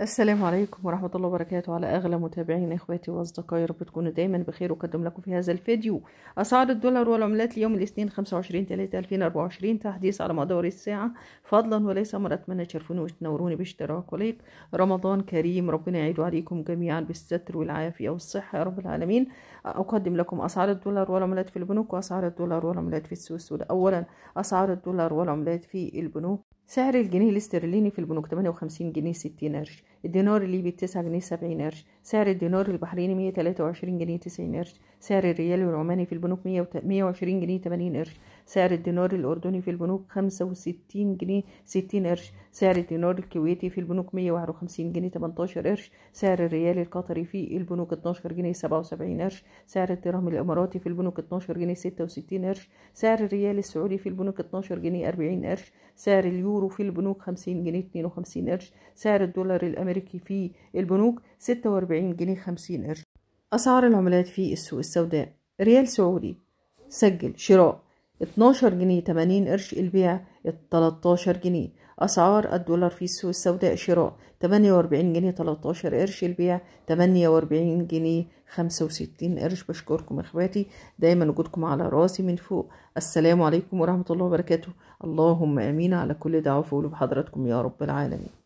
السلام عليكم ورحمة الله وبركاته على أغلى متابعين إخواتي وأصدقائي. رب تكونوا دايما بخير وقدم لكم في هذا الفيديو. أسعار الدولار والعملات اليوم الاثنين 25 3 2024 تحديث على مدار الساعة. فضلا وليس أمر أتمنى تشرفوني وتنوروني باشتراك وليك. رمضان كريم ربنا يعيد عليكم جميعا بالستر والعافية والصحة يا رب العالمين. أقدم لكم أسعار الدولار والعملات في البنوك وأسعار الدولار والعملات في السوق السوداء. أولا أسعار الدولار والعملات في البنوك. سعر الجنيه الاسترليني في البنوك 58 جنيه 60 قرش الدينار الليبي 9 جنيه 70 قرش سعر الدينار البحريني 123 جنيه 90 قرش سعر الريال العماني في البنوك 120 جنيه 80 قرش سعر الدينار الأردني في البنوك 65 جنيه 60 قرش سعر الدينار الكويتي في البنوك 151 جنيه 18 قرش سعر الريال القطري في البنوك 12 جنيه 77 قرش سعر الدرهم الإماراتي في البنوك 12 جنيه 66 قرش سعر الريال السعودي في البنوك 12 جنيه 40 قرش سعر اليورو في البنوك 50 جنيه 52 قرش سعر الدولار الأمريكي في البنوك 46 جنيه 50 قرش. أسعار العملات في السوق السوداء. ريال سعودي سجل شراء. 12 جنيه 80 قرش البيع 13 جنيه. أسعار الدولار في السوق السوداء شراء 48 جنيه 13 قرش البيع 48 جنيه 65 قرش. بشكركم إخواتي دايما وجودكم على راسي من فوق. السلام عليكم ورحمة الله وبركاته. اللهم آمين على كل دعوة فقولوا بحضراتكم يا رب العالمين.